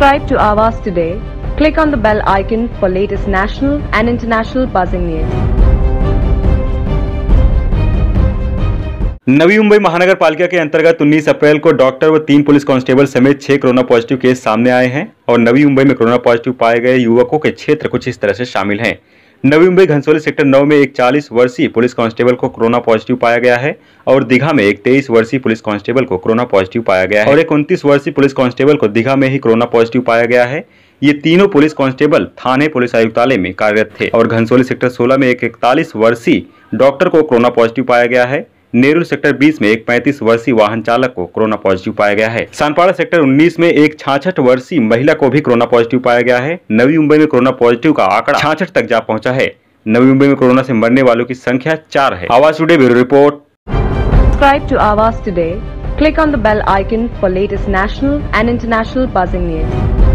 Subscribe to Avas today. Click on the bell icon for latest national and international buzzing news. Navi Mumbai महानगर पालिका के अंतर्गत 19 अप्रैल को doctor व तीन पुलिस कांस्टेबल समेत छह कोरोना पॉजिटिव केस सामने आए हैं और नवी मुंबई में कोरोना पॉजिटिव पाए गए युवकों के क्षेत्र कुछ इस तरह से शामिल हैं नवी मुंबई घनसोली सेक्टर नौ में एक 40 वर्षीय पुलिस कांस्टेबल को कोरोना पॉजिटिव पाया गया है और दीघा में एक 23 वर्षीय पुलिस कांस्टेबल को कोरोना पॉजिटिव पाया गया है और एक उनतीस वर्षीय पुलिस कांस्टेबल को दीघा में ही कोरोना पॉजिटिव पाया गया है। ये तीनों पुलिस कांस्टेबल थाने पुलिस आयुक्तालय में कार्यरत थे और घनसोली सेक्टर 16 में एक इकतालीस वर्षीय डॉक्टर को कोरोना पॉजिटिव पाया गया है। नेहरू सेक्टर 20 में एक 35 वर्षीय वाहन चालक को कोरोना पॉजिटिव पाया गया है। सानपाड़ा सेक्टर 19 में एक छाछठ वर्षीय महिला को भी कोरोना पॉजिटिव पाया गया है। नवी मुंबई में कोरोना पॉजिटिव का आंकड़ा छाछठ तक जा पहुँचा है। नवी मुंबई में कोरोना से मरने वालों की संख्या चार है। Awaaz today, bureau report. Subscribe to Awaaz today. Click on the bell icon for latest national and international buzzing news.